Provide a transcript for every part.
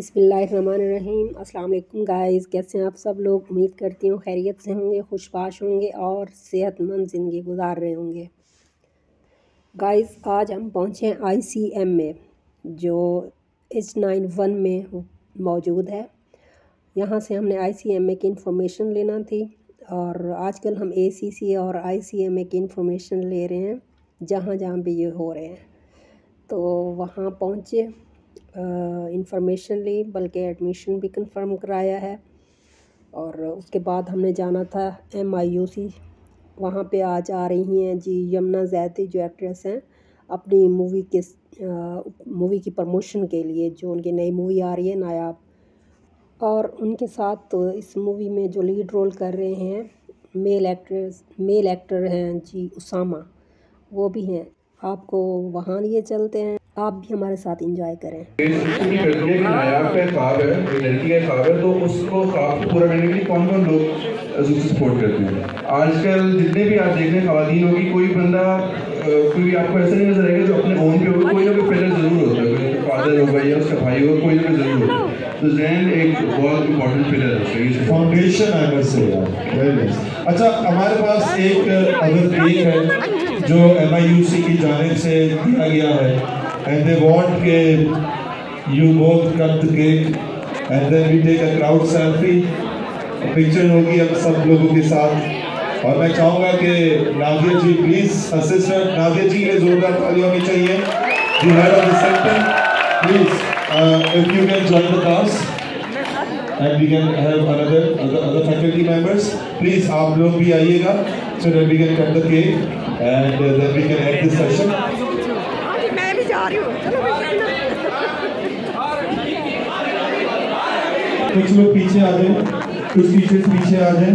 बिसमीम अस्सलाम गाइस, कैसे हैं आप सब लोग? उम्मीद करती हूँ खैरियत से होंगे, खुशबाश होंगे और सेहतमंद ज़िंदगी गुजार रहे होंगे। गाइस, आज हम पहुँचे हैं आईसीएम में, जो एच नाइन वन में मौजूद है। यहाँ से हमने आईसीएमए की इंफॉर्मेशन लेना थी और आजकल हम एसीसी और आईसीएमए की इंफॉर्मेशन ले रहे हैं जहाँ जहाँ भी ये हो रहे हैं। तो वहाँ पहुँचे। इंफॉर्मेशन ली, बल्कि एडमिशन भी कंफर्म कराया है। और उसके बाद हमने जाना था एम आई यू सी वहाँ पर आज आ रही हैं जी, यमुना जैदी जो एक्ट्रेस हैं, अपनी मूवी के मूवी की प्रमोशन के लिए, जो उनकी नई मूवी आ रही है, नायाब। और उनके साथ इस मूवी में जो लीड रोल कर रहे हैं मेल एक्ट्रेस मेल एक्टर हैं जी, उसामा। वो भी हैं। आपको वहाँ लिए चलते हैं। आप भी हमारे साथ इंजॉय करें। है है के हैं आजकल जितने भी आप देख रहे हैं होगी कोई बंदा कोई आपको ऐसा नहीं नज़र आएगा जो अपने ओन पे कोई ना कोई ज़रूर होता है फादर या उसका भाई कोई ना कोई ज़रूर होगा तो जैन एक बहुत इंपॉर्टेंट है फाउंडेशन आई मस्ट से अच्छा हमारे पास एक, अगर केक है, जो की जानिब से दिया गया है and they want that you both cut the cake and then we take a crowd selfie picture होगी हम सब लोगों के साथ और मैं चाहूँगा कि नाजिया जी प्लीज़ असिस्टेंट नाजिया जी के जोरदार ताली होनी चाहिए the head of the centre please if you can join the class and we can have another other, other faculty members please आप लोग भी आइएगा so that we can cut the cake and uh, then we कुछ लोग पीछे आ जाए कुछ teachers पीछे आ जाए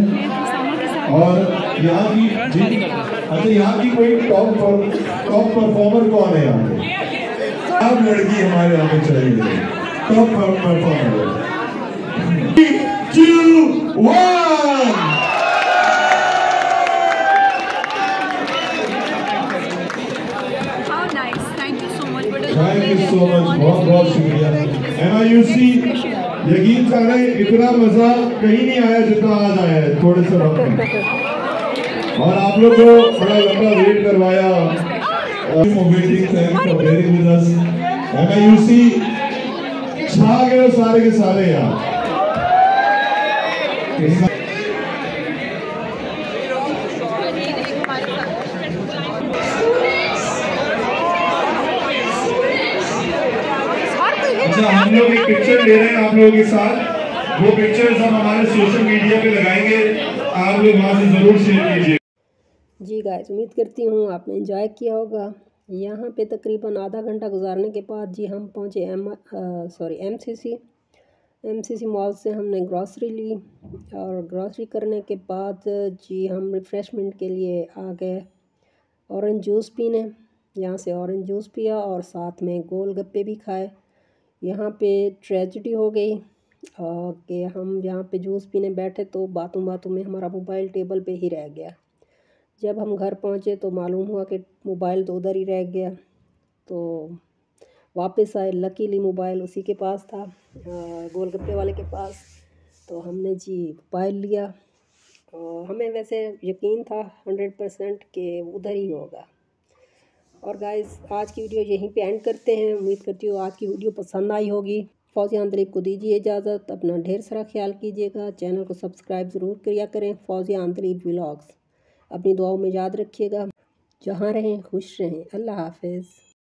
और यहाँ की अच्छा यहाँ की कोई टॉप टॉप परफॉर्मर कौन है यहाँ अब लड़की हमारे यहाँ पे चाहिए top performer one thank you so much बहुत बहुत शुक्रिया. एम आई यू सी यकीन करें इतना मज़ा कहीं नहीं आया जितना आज आया है. थोड़े से वक्त में और आप लोग को बड़ा लंबा वेट करवाया. एम आई यू सी छा गए सारे के सारे यार. अच्छा हम लोग एक पिक्चर ले रहे हैं आप लोगों के साथ, वो पिक्चर्स हम हमारे सोशल मीडिया पे लगाएँगे, आप लोग वहाँ से ज़रूर शेयर कीजिए। जी गाइस उम्मीद करती हूँ आपने इंजॉय किया होगा। यहाँ पे तकरीबन आधा घंटा गुजारने के बाद जी हम पहुँचे M sorry M C C M C C mall से हमने ग्रॉसरी ली और ग्रॉसरी करने के बाद जी हम रिफ़्रेशमेंट के लिए आ गए। औरेंज जूस पीने। यहाँ से ऑरेंज जूस पिया और साथ में गोल गप्पे भी खाए। यहाँ पे ट्रेजिडी हो गई कि हम यहाँ पे जूस पीने बैठे तो बातों बातों में हमारा मोबाइल टेबल पे ही रह गया। जब हम घर पहुँचे तो मालूम हुआ कि मोबाइल तो उधर ही रह गया। तो वापस आए लकीली मोबाइल उसी के पास था गोलगप्पे वाले के पास। तो हमने जी मोबाइल लिया हमें वैसे यकीन था हंड्रेड परसेंट कि उधर ही होगा। और गाइस आज की वीडियो यहीं पे एंड करते हैं। उम्मीद करती हूँ आज की वीडियो पसंद आई होगी। फौजी आंदरीब को दीजिए इजाज़त, अपना ढेर सारा ख्याल कीजिएगा। चैनल को सब्सक्राइब ज़रूर किया करें, फौजी आंतरिक व्लॉग्स अपनी दुआओं में याद रखिएगा। जहाँ रहें, खुश रहें। अल्लाह हाफिज़।